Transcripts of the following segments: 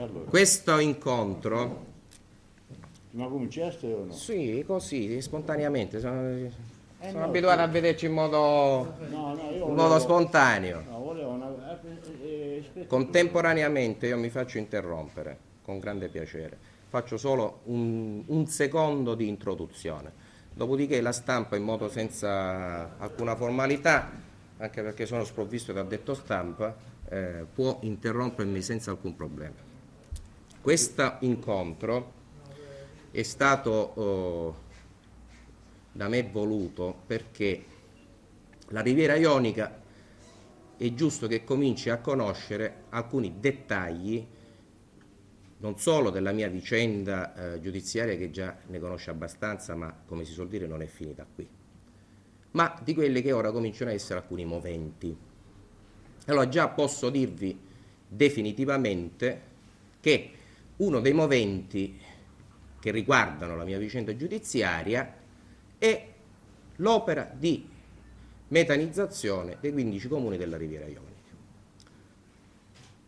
allora? Questo incontro... Ma cominciaste o no? Sì, così, spontaneamente. Sono, Eh, sono no, abituato sì. a vederci in modo, No, no, in volevo- modo spontaneo. Una... eh, eh, aspetta. Contemporaneamente io mi faccio interrompere, con grande piacere. Faccio solo un, un secondo di introduzione. Dopodiché la stampa in modo senza alcuna formalità, anche perché sono sprovvisto da detto stampa, eh, può interrompermi senza alcun problema. Questo incontro è stato eh, da me voluto perché la Riviera Ionica è giusto che cominci a conoscere alcuni dettagli non solo della mia vicenda eh, giudiziaria che già ne conosce abbastanza, ma come si suol dire non è finita qui, ma di quelli che ora cominciano a essere alcuni moventi. Allora già posso dirvi definitivamente che uno dei moventi che riguardano la mia vicenda giudiziaria è l'opera di metanizzazione dei 15 comuni della Riviera Ionica.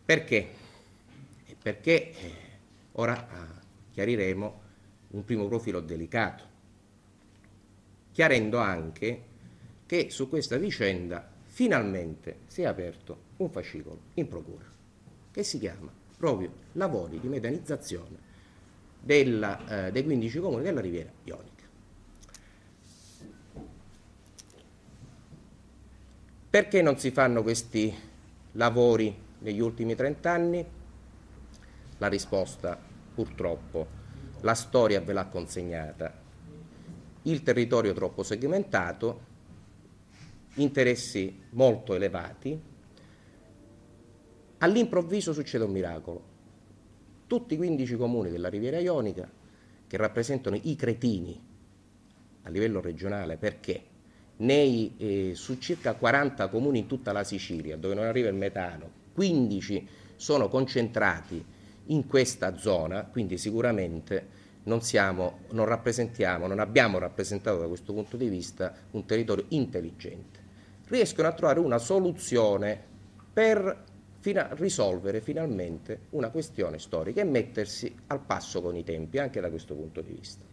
Perché? Perché eh, ora ah, chiariremo un primo profilo delicato, chiarendo anche che su questa vicenda finalmente si è aperto un fascicolo in procura che si chiama proprio lavori di metanizzazione della, eh, dei 15 comuni della Riviera Ionica. Perché non si fanno questi lavori negli ultimi 30 anni? La risposta, purtroppo, la storia ve l'ha consegnata. Il territorio troppo segmentato, interessi molto elevati, all'improvviso succede un miracolo. Tutti i 15 comuni della Riviera Ionica, che rappresentano i cretini a livello regionale, perché nei, eh, su circa 40 comuni in tutta la Sicilia, dove non arriva il metano, 15 sono concentrati in questa zona, quindi sicuramente non, siamo, non rappresentiamo, non abbiamo rappresentato da questo punto di vista un territorio intelligente. Riescono a trovare una soluzione per fina- risolvere finalmente una questione storica e mettersi al passo con i tempi anche da questo punto di vista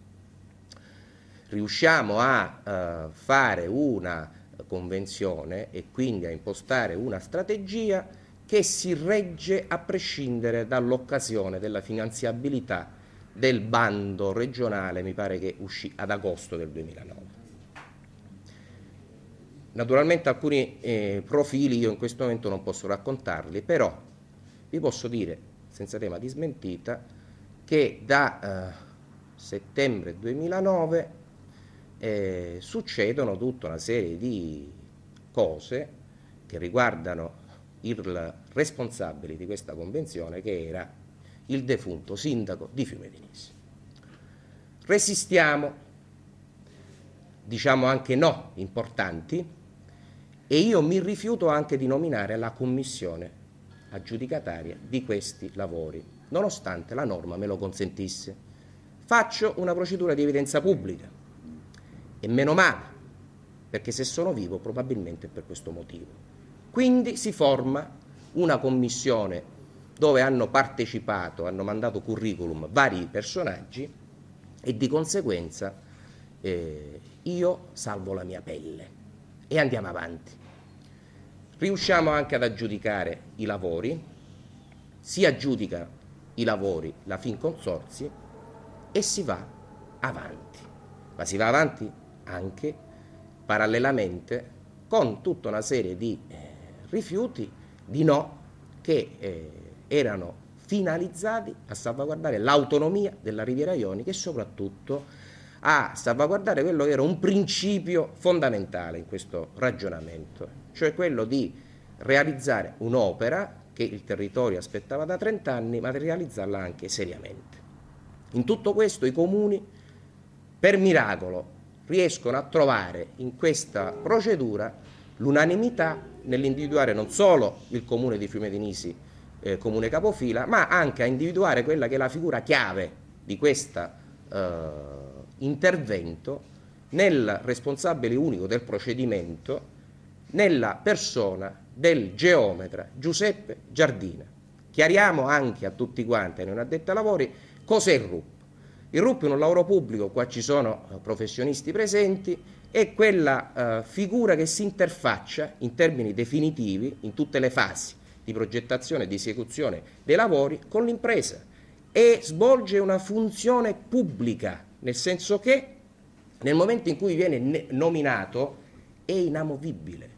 riusciamo a eh, fare una convenzione e quindi a impostare una strategia che si regge a prescindere dall'occasione della finanziabilità del bando regionale, mi pare che uscì ad agosto del 2009. Naturalmente alcuni eh, profili io in questo momento non posso raccontarli, però vi posso dire, senza tema di smentita, che da eh, settembre 2009 eh, succedono tutta una serie di cose che riguardano il responsabile di questa convenzione che era il defunto sindaco di Fiume di Nisi. Resistiamo, diciamo anche no importanti e io mi rifiuto anche di nominare la commissione aggiudicataria di questi lavori, nonostante la norma me lo consentisse. Faccio una procedura di evidenza pubblica e meno male, perché se sono vivo probabilmente è per questo motivo. Quindi si forma una commissione dove hanno partecipato, hanno mandato curriculum vari personaggi e di conseguenza eh, io salvo la mia pelle e andiamo avanti. Riusciamo anche ad aggiudicare i lavori, si aggiudica i lavori la Finconsorzi e si va avanti. Ma si va avanti anche parallelamente con tutta una serie di eh, rifiuti, di no, che eh, erano finalizzati a salvaguardare l'autonomia della Riviera Ionica e soprattutto a salvaguardare quello che era un principio fondamentale in questo ragionamento, cioè quello di realizzare un'opera che il territorio aspettava da 30 anni, ma realizzarla anche seriamente. In tutto questo i comuni, per miracolo, riescono a trovare in questa procedura l'unanimità nell'individuare non solo il comune di Fiume di Nisi eh, comune capofila, ma anche a individuare quella che è la figura chiave di questo eh, intervento nel responsabile unico del procedimento, nella persona del geometra Giuseppe Giardina, Chiariamo anche a tutti quanti, non addetti ai lavori, cos'è il RUP. Il RUP è un lavoro pubblico, qua ci sono eh, professionisti presenti, è quella uh, figura che si interfaccia in termini definitivi in tutte le fasi di progettazione e di esecuzione dei lavori con l'impresa e svolge una funzione pubblica, nel senso che nel momento in cui viene nominato è inamovibile,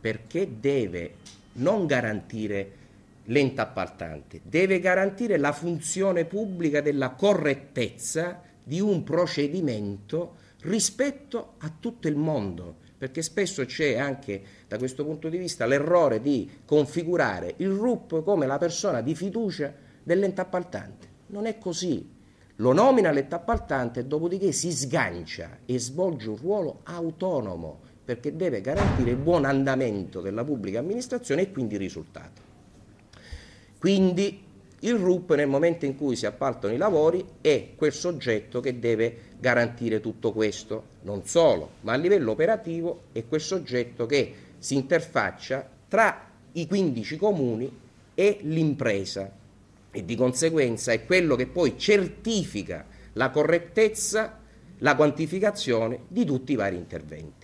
perché deve non garantire l'ente appaltante, deve garantire la funzione pubblica della correttezza di un procedimento rispetto a tutto il mondo, perché spesso c'è anche da questo punto di vista l'errore di configurare il RUP come la persona di fiducia dell'ente appaltante. Non è così. Lo nomina l'ente appaltante e dopodiché si sgancia e svolge un ruolo autonomo perché deve garantire il buon andamento della pubblica amministrazione e quindi il risultato. Quindi il RUP nel momento in cui si appaltano i lavori è quel soggetto che deve garantire tutto questo, non solo, ma a livello operativo è quel soggetto che si interfaccia tra i 15 comuni e l'impresa e di conseguenza è quello che poi certifica la correttezza, la quantificazione di tutti i vari interventi.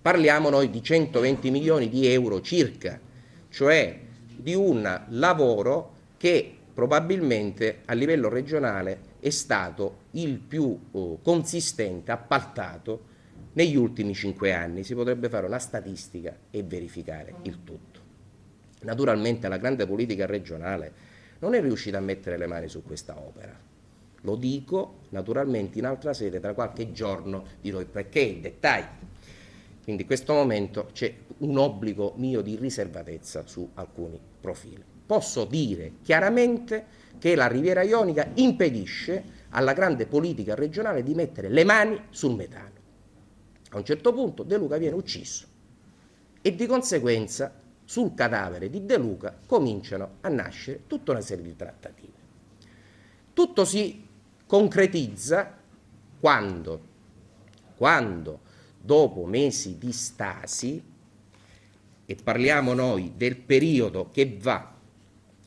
Parliamo noi di 120 milioni di euro circa, cioè di un lavoro che probabilmente a livello regionale è stato il più oh, consistente, appaltato negli ultimi cinque anni. Si potrebbe fare una statistica e verificare il tutto. Naturalmente la grande politica regionale non è riuscita a mettere le mani su questa opera. Lo dico naturalmente in altra sede tra qualche giorno dirò perché i dettagli. Quindi in questo momento c'è un obbligo mio di riservatezza su alcuni profili. Posso dire chiaramente che la Riviera Ionica impedisce alla grande politica regionale di mettere le mani sul metano. A un certo punto De Luca viene ucciso e di conseguenza sul cadavere di De Luca cominciano a nascere tutta una serie di trattative. Tutto si concretizza quando, quando dopo mesi di stasi, e parliamo noi del periodo che va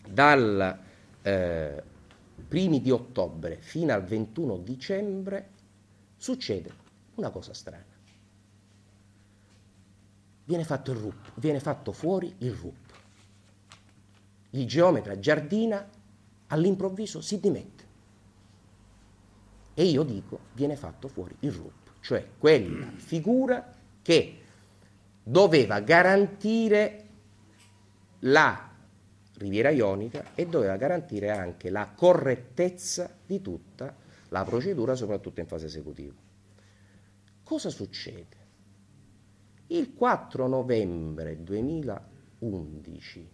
dal eh, primi di ottobre fino al 21 dicembre, succede una cosa strana viene fatto il RUP, viene fatto fuori il RUP. Il geometra Giardina all'improvviso si dimette. E io dico, viene fatto fuori il RUP, cioè quella figura che doveva garantire la Riviera Ionica e doveva garantire anche la correttezza di tutta la procedura, soprattutto in fase esecutiva. Cosa succede? Il 4 novembre 2011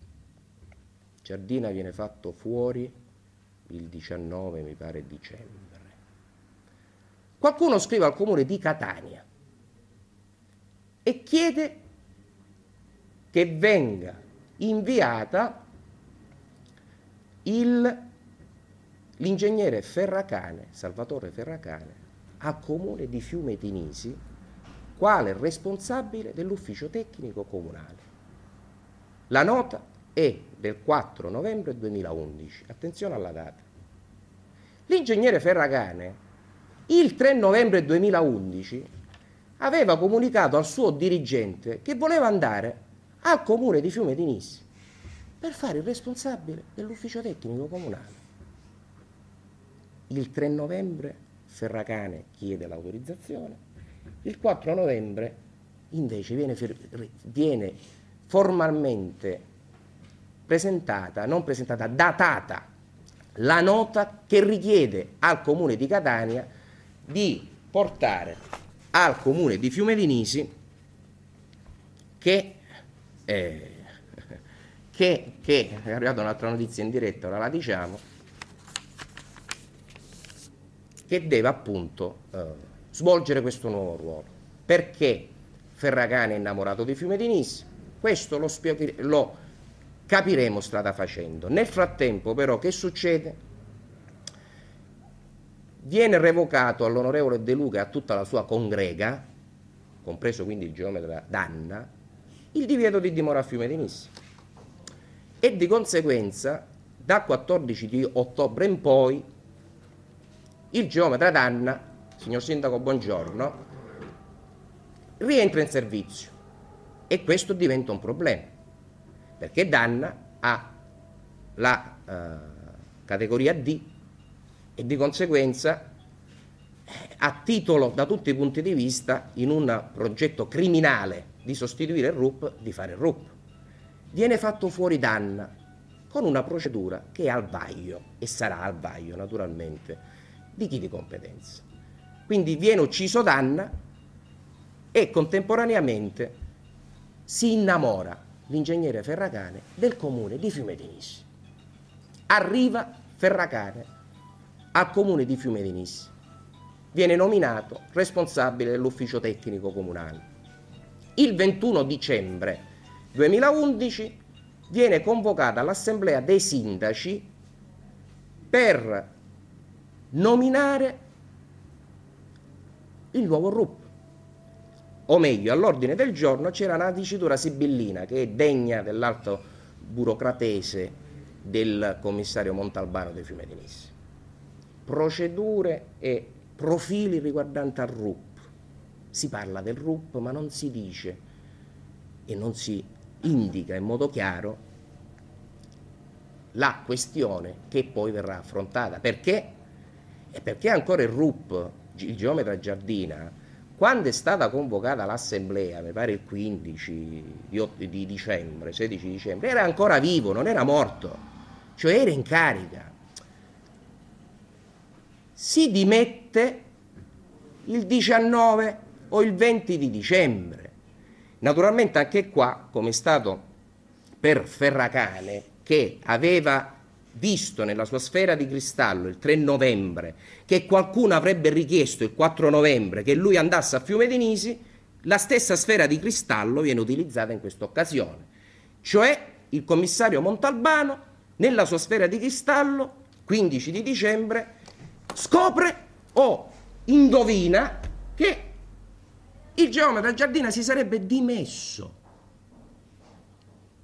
Giardina viene fatto fuori il 19, mi pare, dicembre. Qualcuno scrive al comune di Catania e chiede che venga inviata il, l'ingegnere Ferracane, Salvatore Ferracane, al comune di Fiume Tinisi quale responsabile dell'ufficio tecnico comunale. La nota è del 4 novembre 2011, attenzione alla data. L'ingegnere Ferragane il 3 novembre 2011 aveva comunicato al suo dirigente che voleva andare al comune di Fiume di Nissi per fare il responsabile dell'ufficio tecnico comunale. Il 3 novembre Ferragane chiede l'autorizzazione, il 4 novembre invece viene, viene formalmente presentata, non presentata, datata la nota che richiede al comune di Catania di portare al comune di Fiume Vinisi che, eh, che, che è arrivata un'altra notizia in diretta, ora la diciamo, che deve appunto eh, svolgere questo nuovo ruolo. Perché Ferragane è innamorato di Fiume di Nissi? Questo lo, lo capiremo strada facendo. Nel frattempo però che succede? Viene revocato all'onorevole De Luca e a tutta la sua congrega, compreso quindi il geometra Danna, il divieto di dimora a Fiume di Nissi. e di conseguenza dal 14 di ottobre in poi il geometra Danna, signor Sindaco buongiorno, rientra in servizio e questo diventa un problema perché Danna ha la uh, categoria D e di conseguenza a titolo da tutti i punti di vista in un progetto criminale di sostituire RUP, di fare RUP. Viene fatto fuori Danna con una procedura che è al vaglio e sarà al vaglio naturalmente di chi di competenza. Quindi viene ucciso Danna e contemporaneamente si innamora l'ingegnere Ferracane del comune di Fiume Nissi. Arriva Ferracane al comune di Fiume Nissi viene nominato responsabile dell'ufficio tecnico comunale. Il 21 dicembre 2011 viene convocata l'assemblea dei sindaci per nominare il nuovo RUP. O meglio, all'ordine del giorno c'era una dicitura sibillina che è degna dell'alto burocratese del commissario Montalbano dei Fiume di Nissi. Procedure e profili riguardanti al RUP. Si parla del RUP ma non si dice e non si indica in modo chiaro la questione che poi verrà affrontata. Perché? E perché ancora il RUP, il geometra Giardina, quando è stata convocata l'assemblea, mi pare il 15 di, di dicembre, 16 dicembre, era ancora vivo, non era morto, cioè era in carica si dimette il 19 o il 20 di dicembre. Naturalmente anche qua, come è stato per Ferracane, che aveva visto nella sua sfera di cristallo il 3 novembre che qualcuno avrebbe richiesto il 4 novembre che lui andasse a Fiume di Nisi, la stessa sfera di cristallo viene utilizzata in questa occasione. Cioè il commissario Montalbano, nella sua sfera di cristallo, 15 di dicembre, scopre o indovina che il geometra Giardina si sarebbe dimesso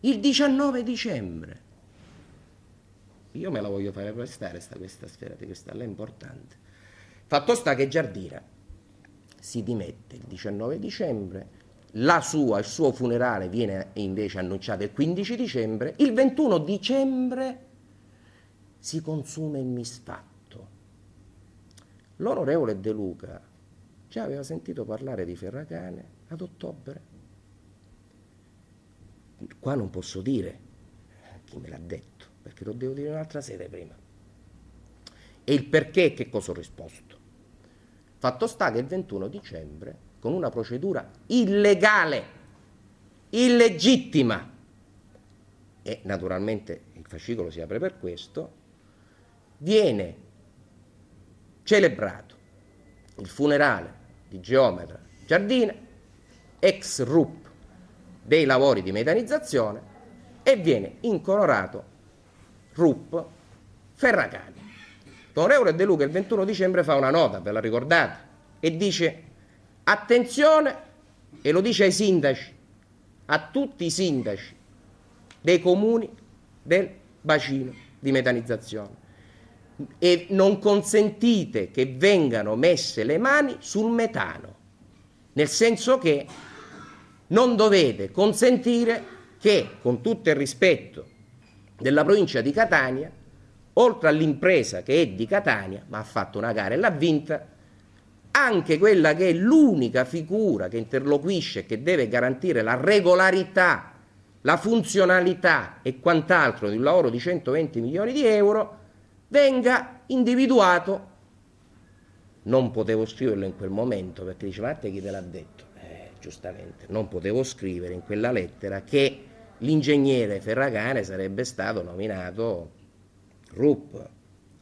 il 19 dicembre. Io me la voglio fare prestare sta, questa sfera di cristallo, è importante. Fatto sta che Giardina si dimette il 19 dicembre, sua, il suo funerale viene invece annunciato il 15 dicembre, il 21 dicembre si consuma il misfatto. L'onorevole De Luca già aveva sentito parlare di Ferracane ad ottobre. Qua non posso dire chi me l'ha detto, perché lo devo dire in un'altra sede prima. E il perché che cosa ho risposto? Fatto sta che il 21 dicembre, con una procedura illegale, illegittima, e naturalmente il fascicolo si apre per questo, viene celebrato. Il funerale di Geometra Giardina, ex RUP dei lavori di metanizzazione e viene incolorato RUP Ferracani. L'onorevole De Luca il 21 dicembre fa una nota, ve la ricordate, e dice attenzione, e lo dice ai sindaci, a tutti i sindaci dei comuni del bacino di metanizzazione e non consentite che vengano messe le mani sul metano, nel senso che non dovete consentire che, con tutto il rispetto della provincia di Catania, oltre all'impresa che è di Catania, ma ha fatto una gara e l'ha vinta, anche quella che è l'unica figura che interloquisce e che deve garantire la regolarità, la funzionalità e quant'altro di un lavoro di 120 milioni di euro, venga individuato. Non potevo scriverlo in quel momento perché diceva, ma te chi te l'ha detto? Eh, giustamente, non potevo scrivere in quella lettera che l'ingegnere Ferragane sarebbe stato nominato RUP.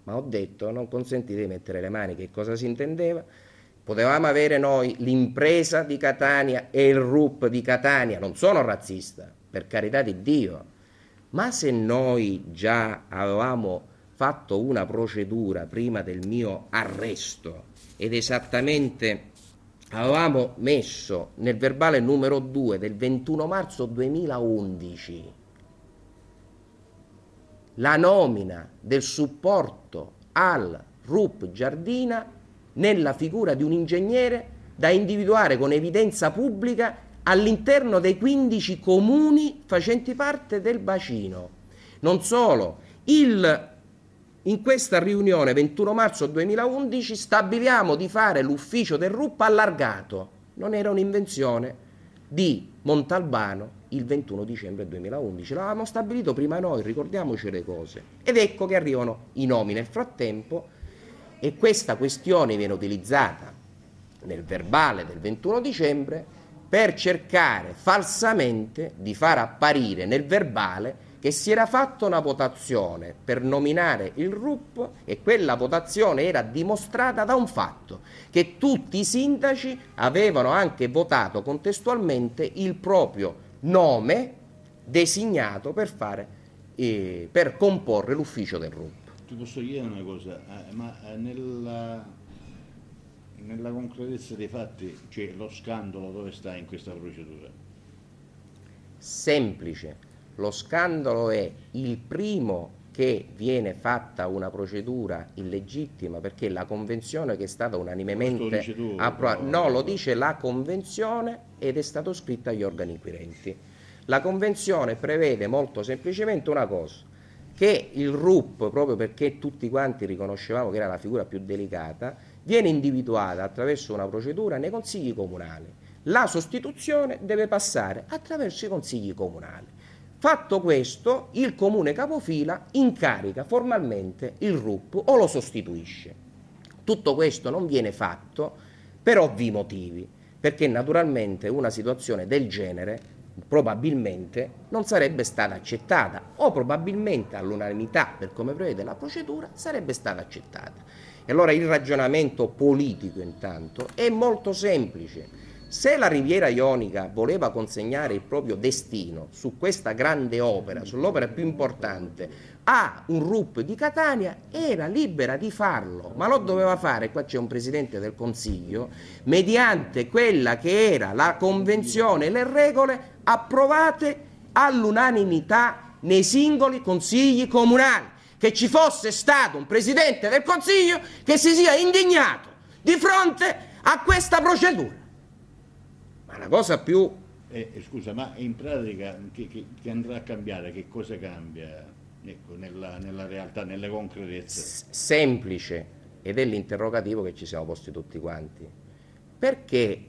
Ma ho detto, non consentite di mettere le mani, che cosa si intendeva? Potevamo avere noi l'impresa di Catania e il RUP di Catania, non sono razzista, per carità di Dio, ma se noi già avevamo fatto una procedura prima del mio arresto ed esattamente avevamo messo nel verbale numero 2 del 21 marzo 2011 la nomina del supporto al RUP Giardina nella figura di un ingegnere da individuare con evidenza pubblica all'interno dei 15 comuni facenti parte del bacino. Non solo, il, in questa riunione 21 marzo 2011 stabiliamo di fare l'ufficio del RUP allargato. Non era un'invenzione di Montalbano il 21 dicembre 2011. L'avevamo stabilito prima noi, ricordiamoci le cose. Ed ecco che arrivano i nomi nel frattempo e questa questione viene utilizzata nel verbale del 21 dicembre per cercare falsamente di far apparire nel verbale che si era fatta una votazione per nominare il RUP e quella votazione era dimostrata da un fatto, che tutti i sindaci avevano anche votato contestualmente il proprio nome designato per, fare, eh, per comporre l'ufficio del RUP. Ti posso chiedere una cosa, eh, ma eh, nella, nella concretezza dei fatti, cioè lo scandalo dove sta in questa procedura? Semplice lo scandalo è il primo che viene fatta una procedura illegittima perché la convenzione che è stata unanimemente approvata, no, lo dice la convenzione ed è stato scritto agli organi inquirenti. La convenzione prevede molto semplicemente una cosa, che il RUP, proprio perché tutti quanti riconoscevamo che era la figura più delicata, viene individuata attraverso una procedura nei consigli comunali. La sostituzione deve passare attraverso i consigli comunali. Fatto questo, il comune capofila incarica formalmente il RUP o lo sostituisce. Tutto questo non viene fatto per ovvi motivi, perché naturalmente una situazione del genere probabilmente non sarebbe stata accettata o probabilmente all'unanimità, per come prevede la procedura, sarebbe stata accettata. E allora il ragionamento politico intanto è molto semplice se la Riviera Ionica voleva consegnare il proprio destino su questa grande opera, sull'opera più importante, a un RUP di Catania, era libera di farlo, ma lo doveva fare, qua c'è un Presidente del Consiglio, mediante quella che era la convenzione e le regole approvate all'unanimità nei singoli consigli comunali. Che ci fosse stato un Presidente del Consiglio che si sia indignato di fronte a questa procedura. Ma la cosa più... Eh, eh, scusa, ma in pratica che, che, che, andrà a cambiare? Che cosa cambia ecco, nella, nella, realtà, nelle concretezze? S- semplice, ed è l'interrogativo che ci siamo posti tutti quanti. Perché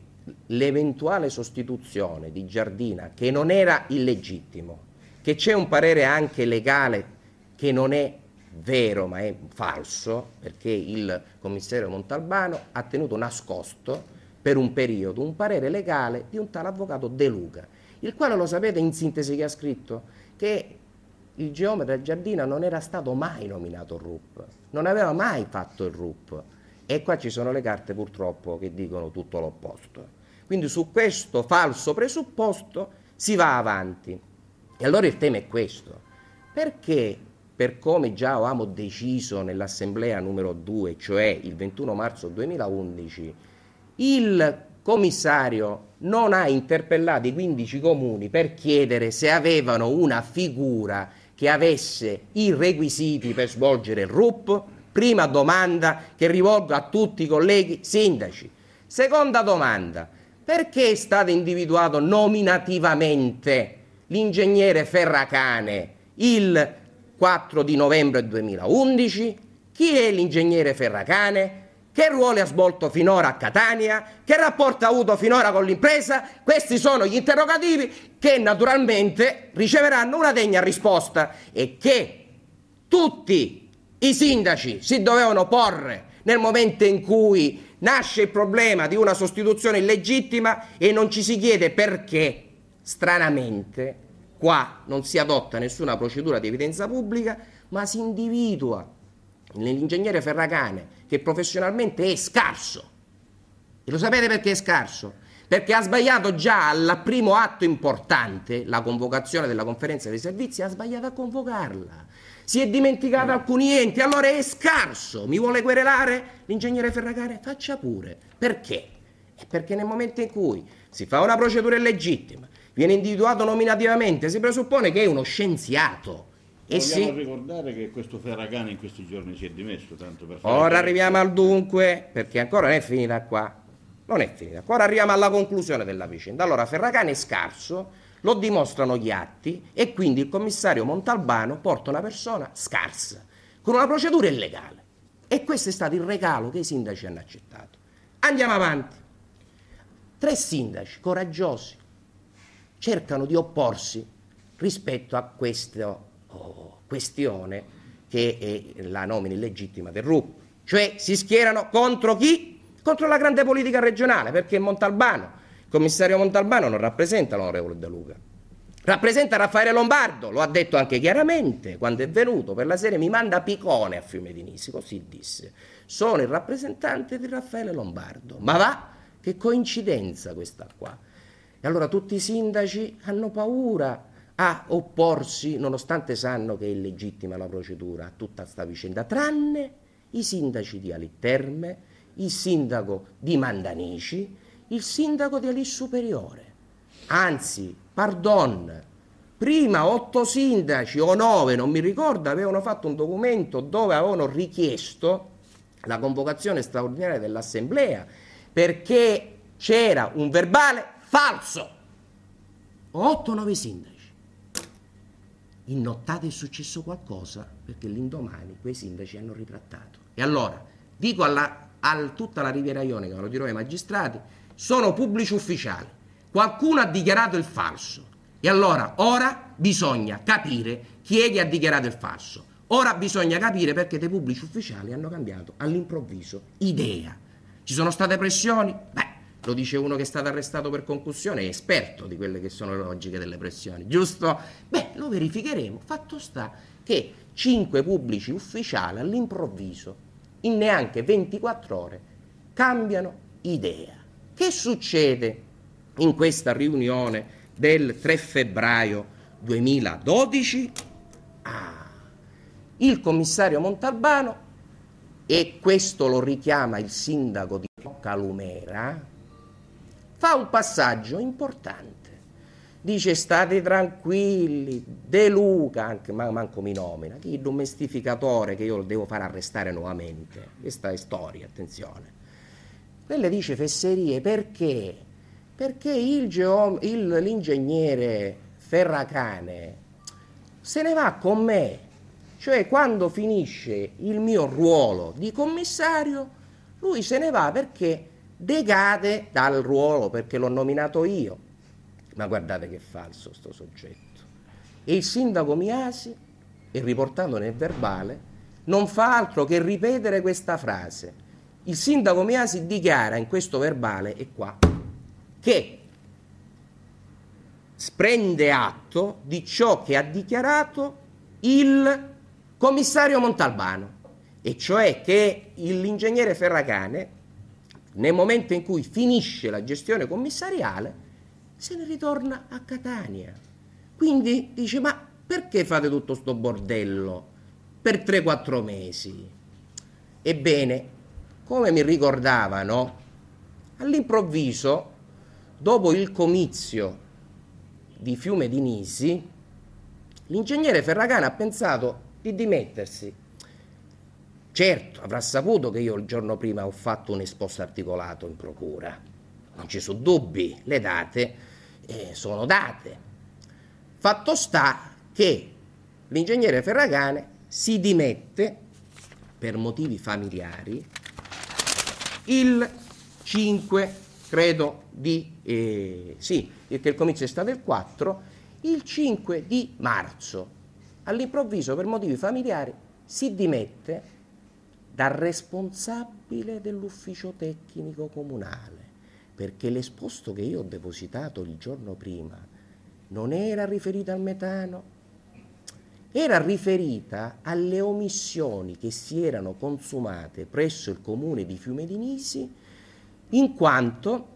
l'eventuale sostituzione di Giardina, che non era illegittimo, che c'è un parere anche legale che non è vero ma è falso, perché il commissario Montalbano ha tenuto nascosto per un periodo un parere legale di un tale avvocato De Luca, il quale lo sapete in sintesi che ha scritto che il geometra Giardina non era stato mai nominato RUP, non aveva mai fatto il RUP e qua ci sono le carte purtroppo che dicono tutto l'opposto. Quindi su questo falso presupposto si va avanti. E allora il tema è questo. Perché, per come già avevamo deciso nell'assemblea numero 2, cioè il 21 marzo 2011, il commissario non ha interpellato i 15 comuni per chiedere se avevano una figura che avesse i requisiti per svolgere il RUP? Prima domanda che rivolgo a tutti i colleghi sindaci. Seconda domanda, perché è stato individuato nominativamente l'ingegnere Ferracane il 4 di novembre 2011? Chi è l'ingegnere Ferracane? Che ruolo ha svolto finora a Catania? Che rapporto ha avuto finora con l'impresa? Questi sono gli interrogativi che naturalmente riceveranno una degna risposta e che tutti i sindaci si dovevano porre nel momento in cui nasce il problema di una sostituzione illegittima e non ci si chiede perché, stranamente, qua non si adotta nessuna procedura di evidenza pubblica, ma si individua nell'ingegnere Ferragane che professionalmente è scarso. E lo sapete perché è scarso? Perché ha sbagliato già al primo atto importante, la convocazione della conferenza dei servizi, ha sbagliato a convocarla. Si è dimenticato alcuni enti, allora è scarso. Mi vuole querelare l'ingegnere Ferragane? Faccia pure. Perché? È perché nel momento in cui si fa una procedura illegittima, viene individuato nominativamente, si presuppone che è uno scienziato E Vogliamo sì. ricordare che questo Ferragani in questi giorni si è dimesso, tanto per fare... Ora arriviamo al dunque, perché ancora non è finita qua. Non è finita. Ora arriviamo alla conclusione della vicenda. Allora, Ferragani è scarso, lo dimostrano gli atti, e quindi il commissario Montalbano porta una persona scarsa, con una procedura illegale. E questo è stato il regalo che i sindaci hanno accettato. Andiamo avanti. Tre sindaci coraggiosi cercano di opporsi rispetto a questa oh, questione che è la nomina illegittima del RUP. Cioè si schierano contro chi? Contro la grande politica regionale, perché Montalbano, il commissario Montalbano non rappresenta l'onorevole De Luca, rappresenta Raffaele Lombardo, lo ha detto anche chiaramente quando è venuto per la serie mi manda Picone a Fiume di Nisi, così disse. Sono il rappresentante di Raffaele Lombardo. Ma va, che coincidenza questa qua. E allora tutti i sindaci hanno paura a opporsi, nonostante sanno che è illegittima la procedura, a tutta questa vicenda, tranne i sindaci di Alitterme, il sindaco di Mandanici, il sindaco di Alis Superiore. Anzi, pardon, prima otto sindaci o nove, non mi ricordo, avevano fatto un documento dove avevano richiesto la convocazione straordinaria dell'assemblea perché c'era un verbale falso. 8-9 sindaci. In nottata è successo qualcosa perché l'indomani quei sindaci hanno ritrattato. E allora, dico alla, a tutta la Riviera Ionica, lo dirò ai magistrati, sono pubblici ufficiali. Qualcuno ha dichiarato il falso. E allora, ora bisogna capire chi è che ha dichiarato il falso. Ora bisogna capire perché dei pubblici ufficiali hanno cambiato all'improvviso idea. Ci sono state pressioni? Beh, lo dice uno che è stato arrestato per concussione, è esperto di quelle che sono le logiche delle pressioni, giusto? Beh, lo verificheremo. Fatto sta che cinque pubblici ufficiali all'improvviso, in neanche 24 ore, cambiano idea. Che succede in questa riunione del 3 febbraio 2012? Ah, il commissario Montalbano, e questo lo richiama il sindaco di Calumera, fa un passaggio importante. Dice state tranquilli, De Luca, anche, ma manco mi nomina, il domestificatore che io lo devo far arrestare nuovamente. Questa è storia, attenzione. Quelle dice fesserie perché? Perché il geom- il, l'ingegnere Ferracane se ne va con me. Cioè quando finisce il mio ruolo di commissario, lui se ne va perché decade dal ruolo perché l'ho nominato io. Ma guardate che falso sto soggetto. E il sindaco Miasi, e riportando nel verbale, non fa altro che ripetere questa frase. Il sindaco Miasi dichiara in questo verbale, e qua, che prende atto di ciò che ha dichiarato il commissario Montalbano, e cioè che l'ingegnere Ferracane nel momento in cui finisce la gestione commissariale, se ne ritorna a Catania. Quindi dice, ma perché fate tutto sto bordello per 3-4 mesi? Ebbene, come mi ricordavano, all'improvviso, dopo il comizio di Fiume di Nisi, l'ingegnere Ferragana ha pensato di dimettersi Certo, avrà saputo che io il giorno prima ho fatto un esposto articolato in procura. Non ci sono dubbi, le date eh, sono date. Fatto sta che l'ingegnere Ferragane si dimette per motivi familiari il 5, credo, di... Eh, sì, perché il comizio è stato il 4, il 5 di marzo. All'improvviso, per motivi familiari, si dimette dal responsabile dell'ufficio tecnico comunale, perché l'esposto che io ho depositato il giorno prima non era riferito al metano, era riferita alle omissioni che si erano consumate presso il comune di Fiume di Nisi, in quanto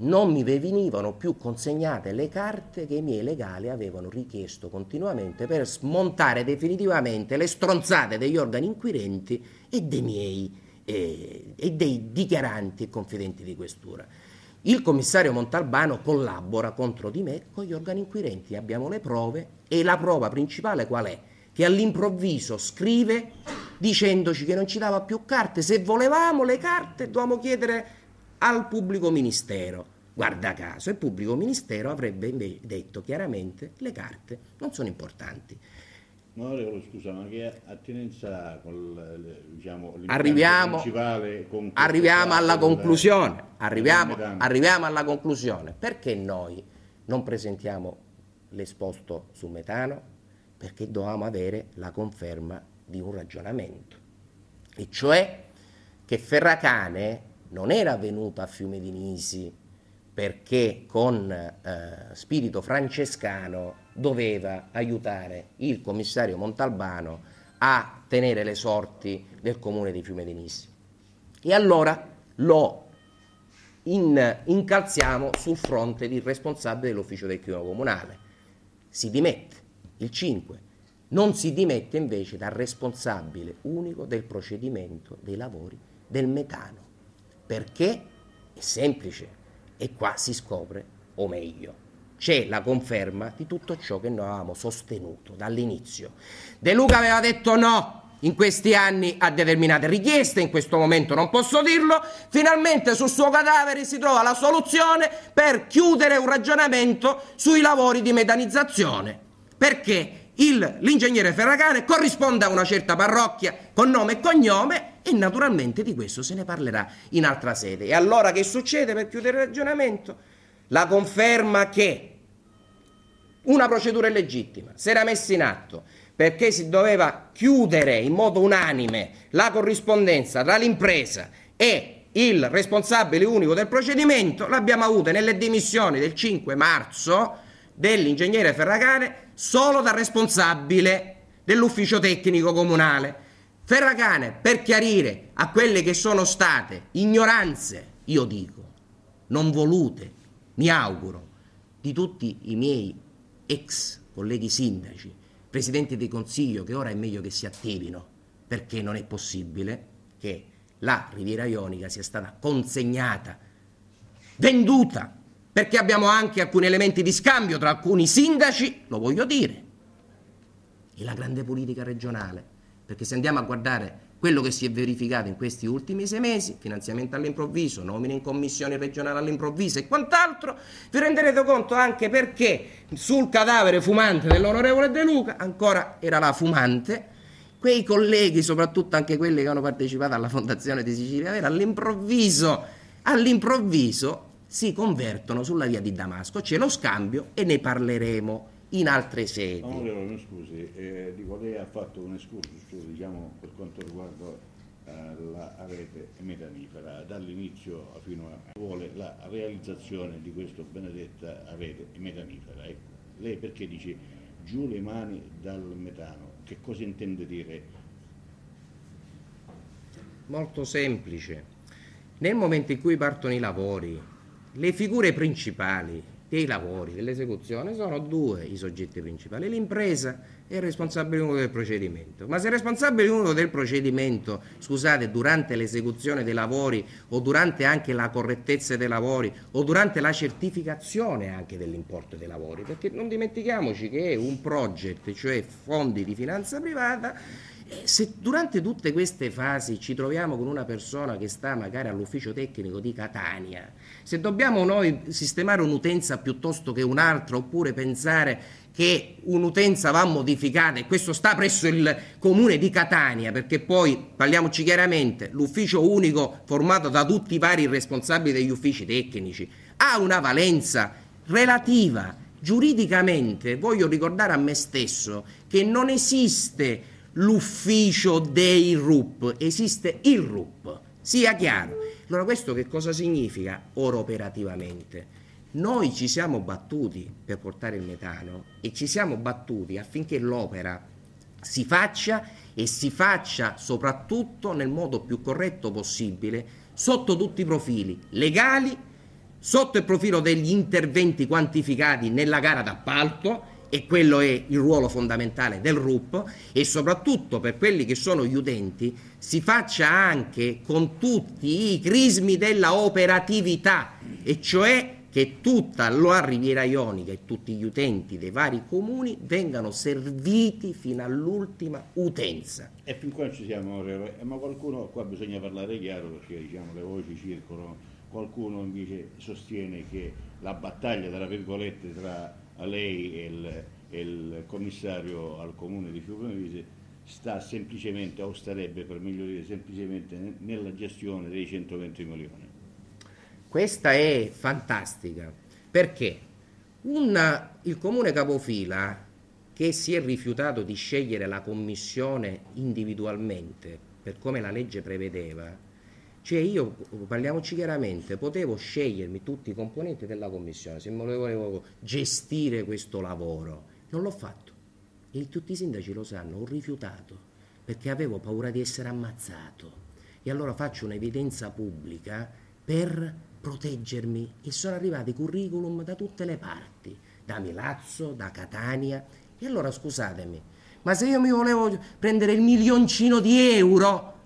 non mi venivano più consegnate le carte che i miei legali avevano richiesto continuamente per smontare definitivamente le stronzate degli organi inquirenti e dei miei eh, e dei dichiaranti e confidenti di questura. Il commissario Montalbano collabora contro di me con gli organi inquirenti, abbiamo le prove e la prova principale qual è? che all'improvviso scrive dicendoci che non ci dava più carte, se volevamo le carte dovevamo chiedere al pubblico ministero. Guarda caso, il pubblico ministero avrebbe detto chiaramente le carte non sono importanti. Onorevole, scusa, ma che attinenza con diciamo, arriviamo, arriviamo alla conclusione, arriviamo, arriviamo alla conclusione. Perché noi non presentiamo l'esposto su metano? Perché dovevamo avere la conferma di un ragionamento, e cioè che Ferracane non era venuto a Fiume di Nisi perché con eh, spirito francescano doveva aiutare il commissario Montalbano a tenere le sorti del comune di Fiume Denisi. E allora lo in, incalziamo sul fronte del responsabile dell'ufficio tecnico comunale. Si dimette il 5, non si dimette invece dal responsabile unico del procedimento dei lavori del metano. Perché? È semplice, e qua si scopre, o meglio, c'è la conferma di tutto ciò che noi avevamo sostenuto dall'inizio. De Luca aveva detto no in questi anni a determinate richieste, in questo momento non posso dirlo, finalmente sul suo cadavere si trova la soluzione per chiudere un ragionamento sui lavori di metanizzazione. Perché l'ingegnere Ferragane corrisponde a una certa parrocchia con nome e cognome e naturalmente di questo se ne parlerà in altra sede. E allora che succede per chiudere il ragionamento? La conferma che una procedura è legittima, si era messa in atto perché si doveva chiudere in modo unanime la corrispondenza tra l'impresa e il responsabile unico del procedimento, l'abbiamo avuta nelle dimissioni del 5 marzo dell'ingegnere Ferragane solo da responsabile dell'ufficio tecnico comunale. Ferragane, per chiarire a quelle che sono state ignoranze, io dico, non volute, mi auguro, di tutti i miei ex colleghi sindaci, presidenti di consiglio, che ora è meglio che si attivino, perché non è possibile che la Riviera Ionica sia stata consegnata, venduta, perché abbiamo anche alcuni elementi di scambio tra alcuni sindaci, lo voglio dire, e la grande politica regionale perché se andiamo a guardare quello che si è verificato in questi ultimi sei mesi, finanziamento all'improvviso, nomine in commissione regionale all'improvviso e quant'altro, vi renderete conto anche perché sul cadavere fumante dell'onorevole De Luca ancora era la fumante, quei colleghi, soprattutto anche quelli che hanno partecipato alla fondazione di Sicilia Vera, all'improvviso, all'improvviso si convertono sulla via di Damasco, c'è lo scambio e ne parleremo in altre sedi. Onorevole, mi scusi, eh, dico, lei ha fatto un escursus diciamo, per quanto riguarda eh, la rete metanifera, dall'inizio fino a vuole la realizzazione di questa benedetta rete metanifera. Ecco, lei perché dice giù le mani dal metano? Che cosa intende dire? Molto semplice. Nel momento in cui partono i lavori, le figure principali dei lavori, dell'esecuzione, sono due i soggetti principali, l'impresa e il responsabile unico del procedimento. Ma se il responsabile unico del procedimento, scusate, durante l'esecuzione dei lavori o durante anche la correttezza dei lavori o durante la certificazione anche dell'importo dei lavori, perché non dimentichiamoci che è un project, cioè fondi di finanza privata, se durante tutte queste fasi ci troviamo con una persona che sta magari all'ufficio tecnico di Catania, se dobbiamo noi sistemare un'utenza piuttosto che un'altra oppure pensare che un'utenza va modificata e questo sta presso il comune di Catania perché poi parliamoci chiaramente l'ufficio unico formato da tutti i vari responsabili degli uffici tecnici ha una valenza relativa giuridicamente voglio ricordare a me stesso che non esiste l'ufficio dei RUP, esiste il RUP, sia chiaro. Allora questo che cosa significa ora operativamente? Noi ci siamo battuti per portare il metano e ci siamo battuti affinché l'opera si faccia e si faccia soprattutto nel modo più corretto possibile sotto tutti i profili legali, sotto il profilo degli interventi quantificati nella gara d'appalto e quello è il ruolo fondamentale del RUP e soprattutto per quelli che sono gli utenti si faccia anche con tutti i crismi della operatività e cioè che tutta la Riviera Ionica e tutti gli utenti dei vari comuni vengano serviti fino all'ultima utenza. E fin qua ci siamo, ma qualcuno, qua bisogna parlare chiaro perché diciamo, le voci circolano, qualcuno invece sostiene che la battaglia tra tra lei e il, il commissario al comune di Fiume sta semplicemente, o starebbe per meglio dire, semplicemente nella gestione dei 120 milioni. Questa è fantastica perché un, il comune capofila che si è rifiutato di scegliere la commissione individualmente per come la legge prevedeva, cioè io, parliamoci chiaramente, potevo scegliermi tutti i componenti della commissione se volevo gestire questo lavoro, non l'ho fatto. E tutti i sindaci lo sanno, ho rifiutato perché avevo paura di essere ammazzato. E allora faccio un'evidenza pubblica per proteggermi. E sono arrivati curriculum da tutte le parti, da Milazzo, da Catania. E allora scusatemi, ma se io mi volevo prendere il milioncino di euro,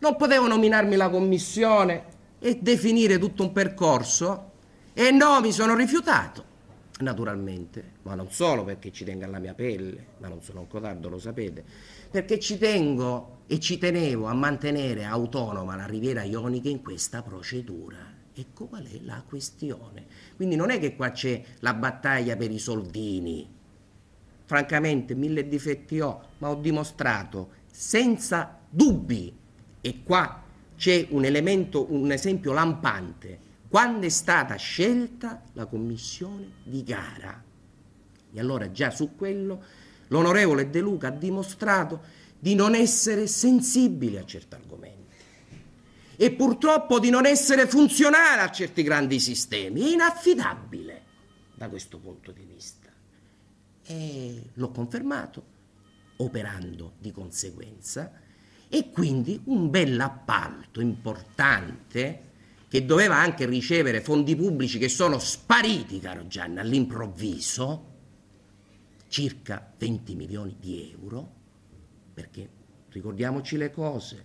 non potevo nominarmi la commissione e definire tutto un percorso? E no, mi sono rifiutato, naturalmente, ma non solo perché ci tengo alla mia pelle, ma non sono un codardo, lo sapete, perché ci tengo e ci tenevo a mantenere autonoma la Riviera Ionica in questa procedura. Ecco qual è la questione. Quindi non è che qua c'è la battaglia per i soldini. Francamente, mille difetti ho, ma ho dimostrato senza dubbi. E qua c'è un elemento, un esempio lampante. Quando è stata scelta la commissione di gara. E allora già su quello l'onorevole De Luca ha dimostrato di non essere sensibile a certi argomenti e purtroppo di non essere funzionale a certi grandi sistemi. È inaffidabile da questo punto di vista. E l'ho confermato, operando di conseguenza, e quindi un bell'appalto importante che doveva anche ricevere fondi pubblici che sono spariti, caro Gianni, all'improvviso, circa 20 milioni di euro, perché ricordiamoci le cose,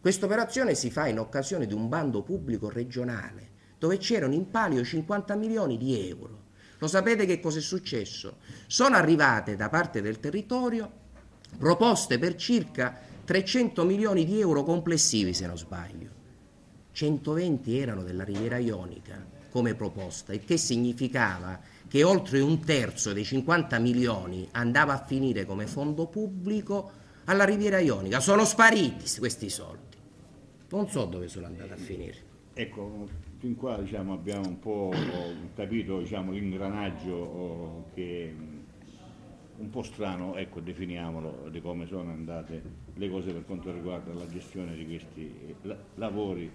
questa operazione si fa in occasione di un bando pubblico regionale dove c'erano in palio 50 milioni di euro. Lo sapete che cosa è successo? Sono arrivate da parte del territorio proposte per circa 300 milioni di euro complessivi, se non sbaglio. 120 erano della Riviera Ionica come proposta, il che significava che oltre un terzo dei 50 milioni andava a finire come fondo pubblico alla Riviera Ionica. Sono spariti questi soldi non so dove sono andato a finire. Ecco, fin qua diciamo, abbiamo un po' capito diciamo, l'ingranaggio oh, che un po' strano, ecco, definiamolo, di come sono andate le cose per quanto riguarda la gestione di questi eh, lavori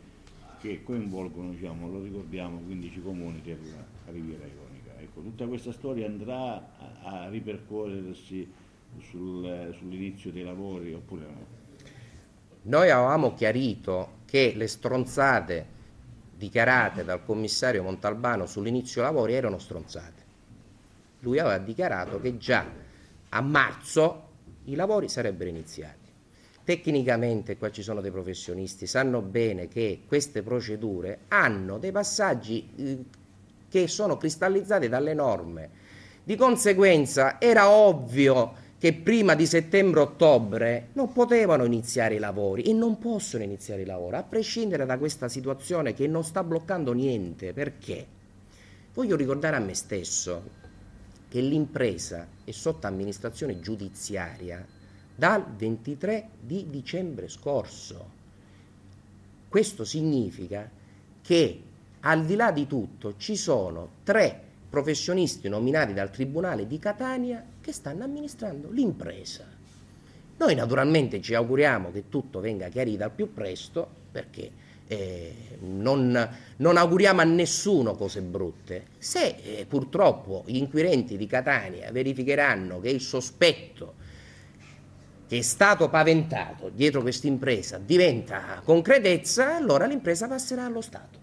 che coinvolgono, diciamo, lo ricordiamo, 15 comuni della Riviera Ionica. Ecco, tutta questa storia andrà a, ripercorrersi sul, sull'inizio dei lavori oppure no? Noi avevamo chiarito che le stronzate dichiarate dal commissario Montalbano sull'inizio lavori erano stronzate. Lui aveva dichiarato che già a marzo i lavori sarebbero iniziati. Tecnicamente, qua ci sono dei professionisti, sanno bene che queste procedure hanno dei passaggi eh, che sono cristallizzati dalle norme. Di conseguenza era ovvio che prima di settembre-ottobre non potevano iniziare i lavori e non possono iniziare i lavori, a prescindere da questa situazione che non sta bloccando niente. Perché? Voglio ricordare a me stesso che l'impresa è sotto amministrazione giudiziaria dal 23 di dicembre scorso. Questo significa che al di là di tutto ci sono tre professionisti nominati dal Tribunale di Catania che stanno amministrando l'impresa. Noi naturalmente ci auguriamo che tutto venga chiarito al più presto perché eh, non, non, auguriamo a nessuno cose brutte. Se eh, purtroppo gli inquirenti di Catania verificheranno che il sospetto che è stato paventato dietro questa impresa diventa concretezza, allora l'impresa passerà allo Stato.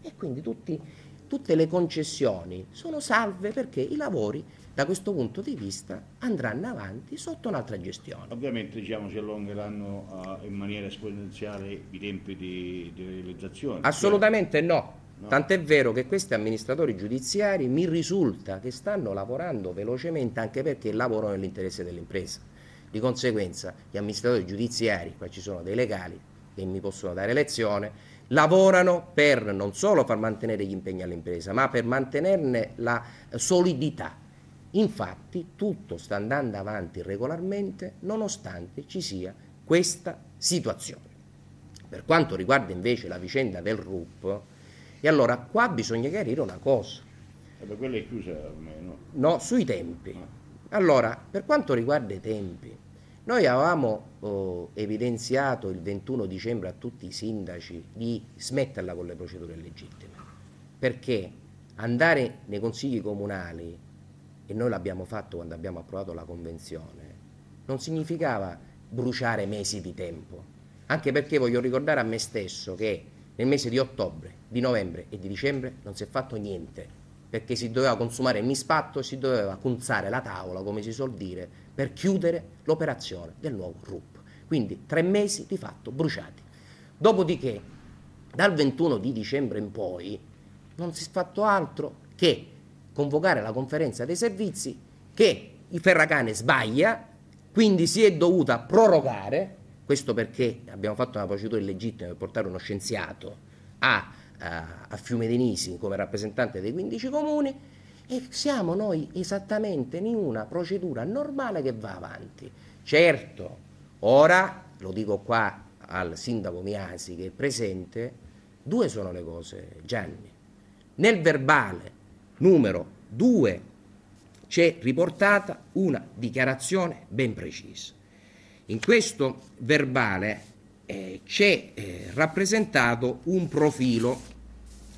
E quindi tutti tutte le concessioni sono salve perché i lavori da questo punto di vista andranno avanti sotto un'altra gestione. Ovviamente diciamo, si allungheranno uh, in maniera esponenziale i tempi di, di realizzazione. Assolutamente cioè... no, No. Tant'è vero che questi amministratori giudiziari mi risulta che stanno lavorando velocemente anche perché lavorano nell'interesse dell'impresa. Di conseguenza gli amministratori giudiziari, qua ci sono dei legali che mi possono dare lezione, lavorano per non solo far mantenere gli impegni all'impresa, ma per mantenerne la solidità. Infatti tutto sta andando avanti regolarmente nonostante ci sia questa situazione. Per quanto riguarda invece la vicenda del RUP, e allora qua bisogna chiarire una cosa. E per quella è chiusa almeno. No, sui tempi. Allora, per quanto riguarda i tempi, noi avevamo oh, evidenziato il 21 dicembre a tutti i sindaci di smetterla con le procedure legittime, perché andare nei consigli comunali, e noi l'abbiamo fatto quando abbiamo approvato la convenzione, non significava bruciare mesi di tempo, anche perché voglio ricordare a me stesso che nel mese di ottobre, di novembre e di dicembre non si è fatto niente perché si doveva consumare il mispatto si doveva cunzare la tavola, come si suol dire, per chiudere l'operazione del nuovo RUP. Quindi tre mesi di fatto bruciati. Dopodiché, dal 21 di dicembre in poi, non si è fatto altro che convocare la conferenza dei servizi che il Ferracane sbaglia, quindi si è dovuta prorogare, questo perché abbiamo fatto una procedura illegittima per portare uno scienziato a a Fiume Denisi come rappresentante dei 15 comuni e siamo noi esattamente in una procedura normale che va avanti. Certo, ora, lo dico qua al sindaco Miasi che è presente, due sono le cose, Gianni. Nel verbale numero 2 c'è riportata una dichiarazione ben precisa. In questo verbale eh, c'è eh, rappresentato un profilo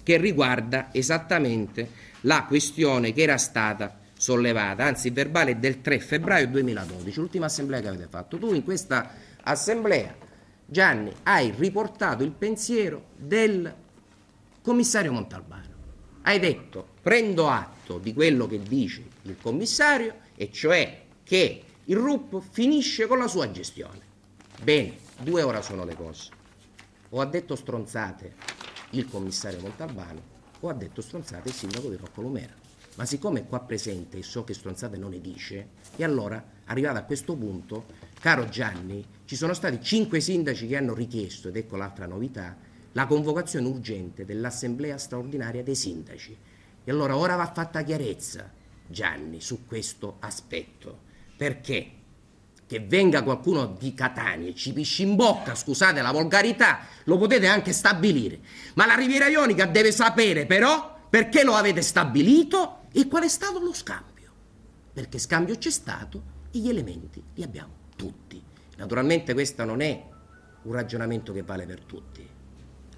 che riguarda esattamente la questione che era stata sollevata, anzi il verbale è del 3 febbraio 2012, l'ultima assemblea che avete fatto. Tu in questa assemblea, Gianni, hai riportato il pensiero del commissario Montalbano. Hai detto prendo atto di quello che dice il commissario, e cioè che il RUP finisce con la sua gestione. Bene, due ora sono le cose. O ha detto stronzate il commissario Montalbano o ha detto stronzate il sindaco di Rocco Lumera. Ma siccome è qua presente e so che stronzate non ne dice, e allora, arrivato a questo punto, caro Gianni, ci sono stati cinque sindaci che hanno richiesto, ed ecco l'altra novità, la convocazione urgente dell'assemblea straordinaria dei sindaci. E allora ora va fatta chiarezza, Gianni, su questo aspetto. Perché? che venga qualcuno di Catania e ci pisci in bocca, scusate la volgarità, lo potete anche stabilire. Ma la Riviera Ionica deve sapere però perché lo avete stabilito e qual è stato lo scambio. Perché scambio c'è stato e gli elementi li abbiamo tutti. Naturalmente questo non è un ragionamento che vale per tutti.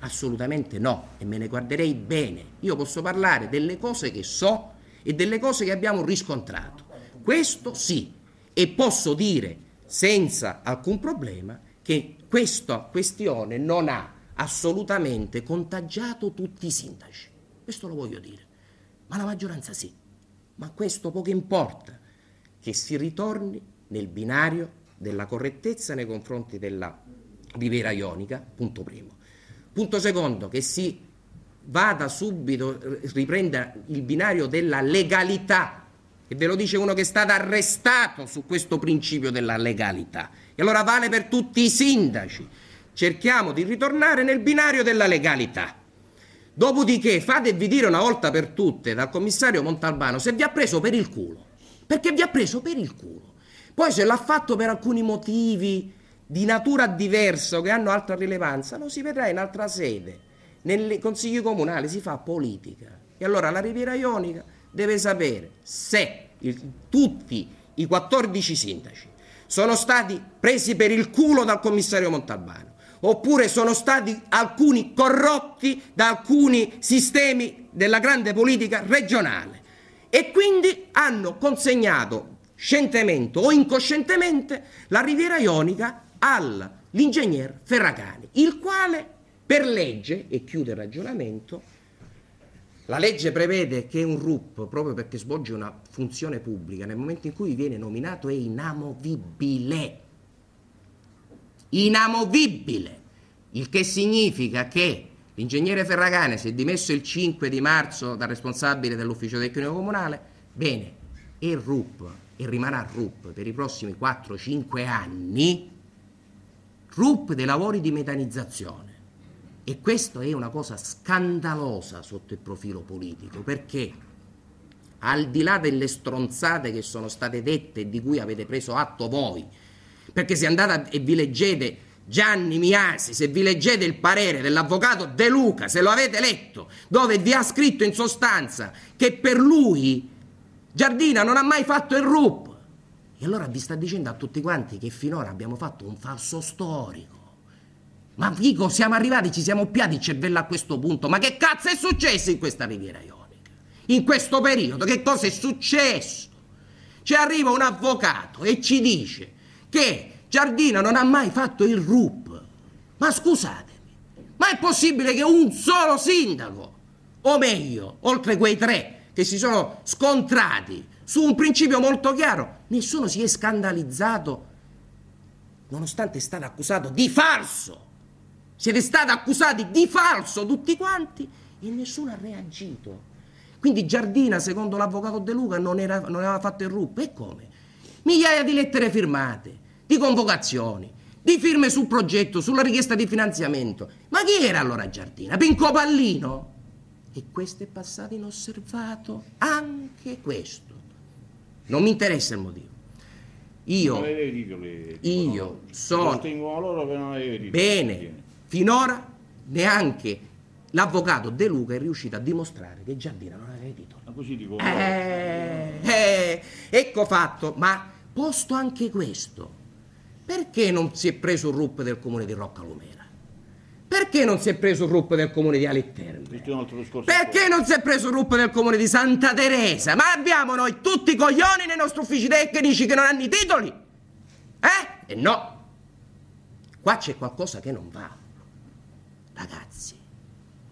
Assolutamente no, e me ne guarderei bene. Io posso parlare delle cose che so e delle cose che abbiamo riscontrato. Questo sì, e posso dire senza alcun problema che questa questione non ha assolutamente contagiato tutti i sindaci. Questo lo voglio dire. Ma la maggioranza sì. Ma questo poco importa che si ritorni nel binario della correttezza nei confronti della Riviera Ionica, punto primo. Punto secondo, che si vada subito, riprenda il binario della legalità e ve lo dice uno che è stato arrestato su questo principio della legalità. E allora vale per tutti i sindaci. Cerchiamo di ritornare nel binario della legalità. Dopodiché fatevi dire una volta per tutte dal commissario Montalbano se vi ha preso per il culo. Perché vi ha preso per il culo. Poi se l'ha fatto per alcuni motivi di natura diversa o che hanno altra rilevanza, lo si vedrà in altra sede. Nei consigli comunali si fa politica. E allora la Riviera Ionica deve sapere se il, tutti i 14 sindaci sono stati presi per il culo dal commissario Montalbano oppure sono stati alcuni corrotti da alcuni sistemi della grande politica regionale e quindi hanno consegnato scientemente o incoscientemente la Riviera Ionica all'ingegner Ferracani, il quale per legge, e chiude il ragionamento, la legge prevede che un RUP, proprio perché svolge una funzione pubblica, nel momento in cui viene nominato è inamovibile. Inamovibile. Il che significa che L'ingegnere Ferragane si è dimesso il 5 di marzo da responsabile dell'ufficio tecnico comunale, bene, è RUP e rimarrà RUP per i prossimi 4-5 anni, RUP dei lavori di metanizzazione. E questa è una cosa scandalosa sotto il profilo politico, perché al di là delle stronzate che sono state dette e di cui avete preso atto voi, perché se andate e vi leggete Gianni Miasi, se vi leggete il parere dell'avvocato De Luca, se lo avete letto, dove vi ha scritto in sostanza che per lui Giardina non ha mai fatto il RUP, e allora vi sta dicendo a tutti quanti che finora abbiamo fatto un falso storico. Ma dico, siamo arrivati, ci siamo piati il cervello a questo punto. Ma che cazzo è successo in questa Riviera Ionica? In questo periodo, che cosa è successo? Ci arriva un avvocato e ci dice che Giardina non ha mai fatto il RUP. Ma scusatemi, ma è possibile che un solo sindaco, o meglio, oltre quei tre che si sono scontrati su un principio molto chiaro, nessuno si è scandalizzato, nonostante è stato accusato di falso. Siete stati accusati di falso tutti quanti e nessuno ha reagito. Quindi Giardina, secondo l'avvocato De Luca, non, era, non aveva fatto il RUP. E come? Migliaia di lettere firmate di convocazioni, di firme sul progetto, sulla richiesta di finanziamento. Ma chi era allora Giardina? Pinco Pallino? E questo è passato inosservato, anche questo. Non mi interessa il motivo. Io, io sono... Bene, finora neanche l'avvocato De Luca è riuscito a dimostrare che Giardina non aveva i titoli. Ma così dico... Eh, eh, ecco fatto, ma posto anche questo, perché non si è preso il RUP del comune di Rocca Lumera? Perché non si è preso il RUP del comune di Alitterme? Perché non si è preso il RUP del comune di Santa Teresa? Ma abbiamo noi tutti i coglioni nei nostri uffici tecnici che non hanno i titoli? Eh? E no. Qua c'è qualcosa che non va. Ragazzi,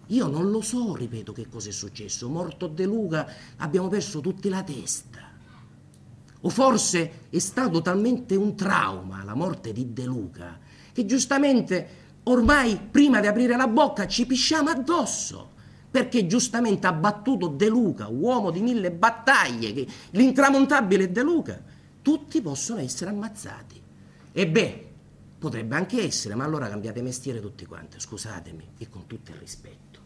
io non lo so, ripeto, che cosa è successo. Morto De Luca, abbiamo perso tutti la testa. O forse è stato talmente un trauma la morte di De Luca che giustamente ormai prima di aprire la bocca ci pisciamo addosso. Perché giustamente ha battuto De Luca, uomo di mille battaglie, che, l'intramontabile De Luca, tutti possono essere ammazzati. E beh, potrebbe anche essere, ma allora cambiate mestiere tutti quanti, scusatemi, e con tutto il rispetto.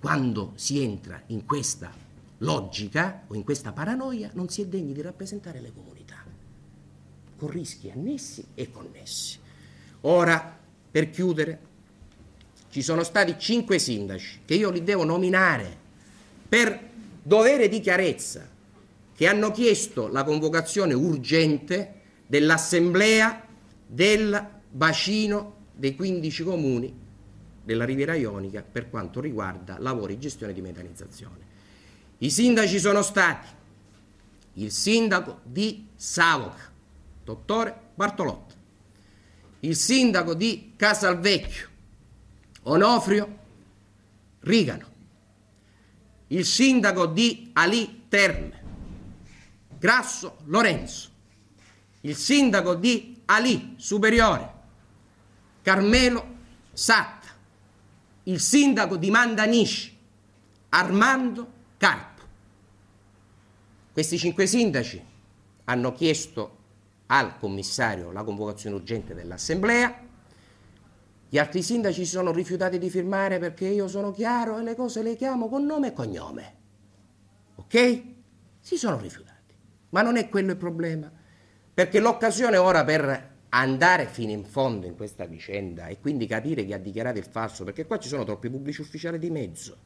Quando si entra in questa logica o in questa paranoia non si è degni di rappresentare le comunità, con rischi annessi e connessi. Ora, per chiudere, ci sono stati cinque sindaci che io li devo nominare per dovere di chiarezza, che hanno chiesto la convocazione urgente dell'assemblea del bacino dei 15 comuni della Riviera Ionica per quanto riguarda lavori e gestione di metanizzazione. I sindaci sono stati il sindaco di Savoca, dottore Bartolotti, il sindaco di Casalvecchio, Onofrio Rigano, il sindaco di Ali Terme, Grasso Lorenzo, il sindaco di Ali Superiore, Carmelo Satta, il sindaco di Mandanisci, Armando Carpi. Questi cinque sindaci hanno chiesto al commissario la convocazione urgente dell'assemblea, gli altri sindaci si sono rifiutati di firmare perché io sono chiaro e le cose le chiamo con nome e cognome. Ok? Si sono rifiutati. Ma non è quello il problema. Perché l'occasione ora per andare fino in fondo in questa vicenda e quindi capire chi ha dichiarato il falso, perché qua ci sono troppi pubblici ufficiali di mezzo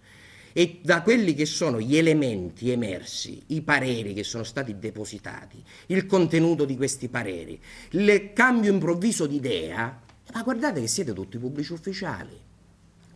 e da quelli che sono gli elementi emersi, i pareri che sono stati depositati, il contenuto di questi pareri, il cambio improvviso di idea, ma guardate che siete tutti pubblici ufficiali.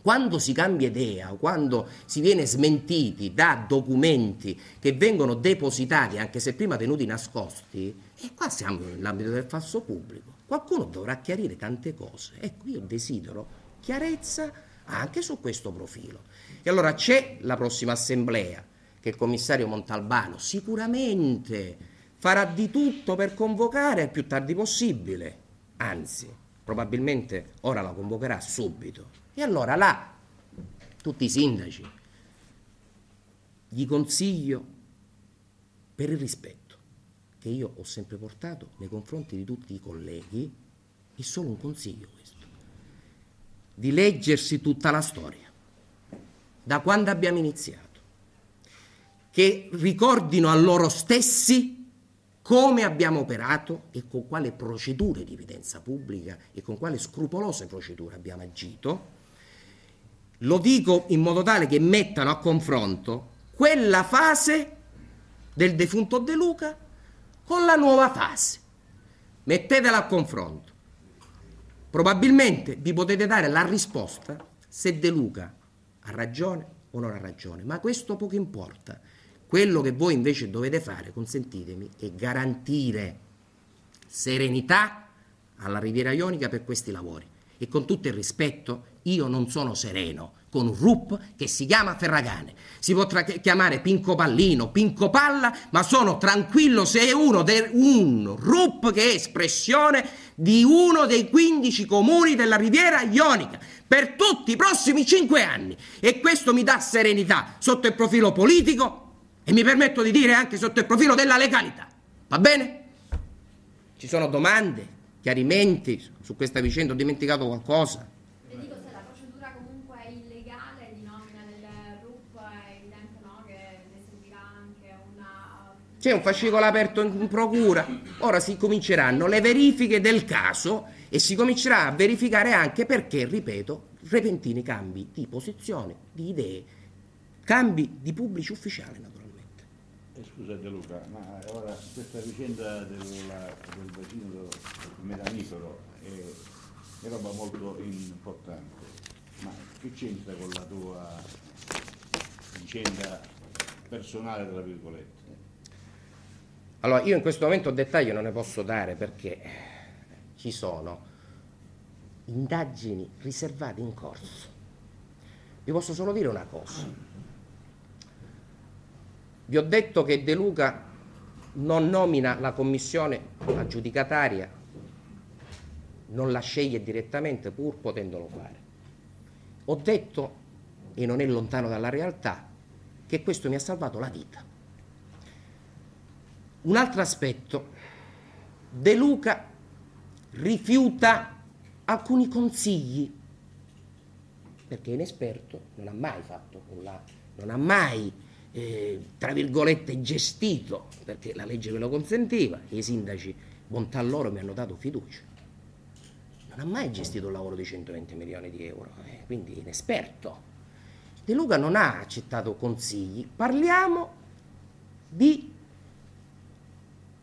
Quando si cambia idea o quando si viene smentiti da documenti che vengono depositati, anche se prima tenuti nascosti, e qua siamo nell'ambito del falso pubblico, qualcuno dovrà chiarire tante cose. Ecco, io desidero chiarezza anche su questo profilo. E allora c'è la prossima assemblea che il commissario Montalbano. Sicuramente farà di tutto per convocare il più tardi possibile, anzi probabilmente ora la convocherà subito. E allora là tutti i sindaci, gli consiglio per il rispetto che io ho sempre portato nei confronti di tutti i colleghi, è solo un consiglio questo, di leggersi tutta la storia, da quando abbiamo iniziato, che ricordino a loro stessi come abbiamo operato e con quale procedure di evidenza pubblica e con quale scrupolose procedure abbiamo agito. Lo dico in modo tale che mettano a confronto quella fase del defunto De Luca con la nuova fase. Mettetela a confronto. Probabilmente vi potete dare la risposta se De Luca ha ragione o non ha ragione, ma questo poco importa. Quello che voi invece dovete fare, consentitemi, è garantire serenità alla Riviera Ionica per questi lavori. E con tutto il rispetto, io non sono sereno con un RUP che si chiama Ferragane. Si potrà chiamare Pinco Pallino, Pinco Palla, ma sono tranquillo se è uno de- un RUP che è espressione di uno dei 15 comuni della Riviera Ionica per tutti i prossimi 5 anni. E questo mi dà serenità sotto il profilo politico e mi permetto di dire anche sotto il profilo della legalità. Va bene? Ci sono domande, chiarimenti su questa vicenda? Ho dimenticato qualcosa? C'è un fascicolo aperto in procura, ora si cominceranno le verifiche del caso e si comincerà a verificare anche perché, ripeto, repentini cambi di posizione, di idee, cambi di pubblici ufficiali naturalmente. Eh, scusate Luca, ma ora questa vicenda del, del bacino metanifero è, è roba molto importante, ma che c'entra con la tua vicenda personale, tra virgolette? Allora, io in questo momento dettagli non ne posso dare perché ci sono indagini riservate in corso. Vi posso solo dire una cosa. Vi ho detto che De Luca non nomina la commissione aggiudicataria, non la sceglie direttamente pur potendolo fare. Ho detto, e non è lontano dalla realtà, che questo mi ha salvato la vita. Un altro aspetto, De Luca rifiuta alcuni consigli perché è inesperto, non ha mai fatto non ha mai, eh, tra virgolette, gestito, perché la legge ve lo consentiva, i sindaci, bontà loro, mi hanno dato fiducia. Non ha mai gestito un lavoro di 120 milioni di euro, eh, quindi inesperto. De Luca non ha accettato consigli, parliamo di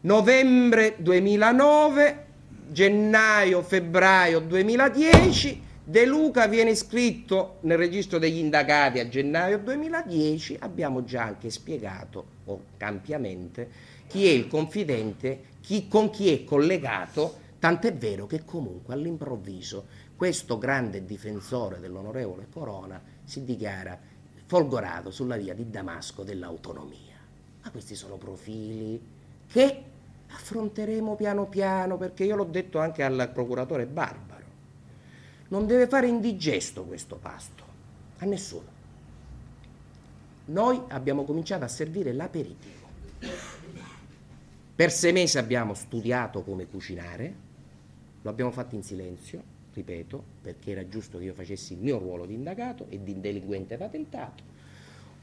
novembre 2009, gennaio, febbraio 2010, De Luca viene iscritto nel registro degli indagati a gennaio 2010, abbiamo già anche spiegato oh, ampiamente chi è il confidente, chi, con chi è collegato, tant'è vero che comunque all'improvviso questo grande difensore dell'onorevole Corona si dichiara folgorato sulla via di Damasco dell'autonomia. Ma questi sono profili che affronteremo piano piano, perché io l'ho detto anche al procuratore Barbaro. Non deve fare indigesto questo pasto, a nessuno. Noi abbiamo cominciato a servire l'aperitivo. Per sei mesi abbiamo studiato come cucinare, lo abbiamo fatto in silenzio, ripeto, perché era giusto che io facessi il mio ruolo di indagato e di delinquente patentato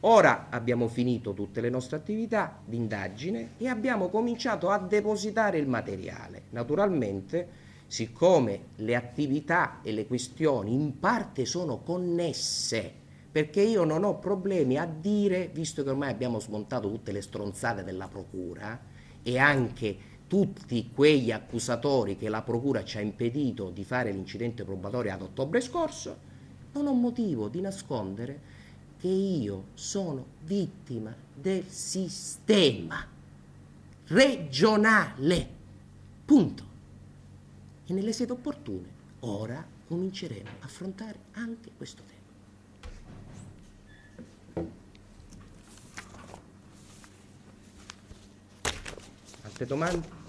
Ora abbiamo finito tutte le nostre attività di indagine e abbiamo cominciato a depositare il materiale. Naturalmente, siccome le attività e le questioni in parte sono connesse, perché io non ho problemi a dire, visto che ormai abbiamo smontato tutte le stronzate della Procura e anche tutti quegli accusatori che la Procura ci ha impedito di fare l'incidente probatorio ad ottobre scorso, non ho motivo di nascondere che io sono vittima del sistema regionale. Punto. E nelle sedi opportune ora cominceremo a affrontare anche questo tema. Altre domande?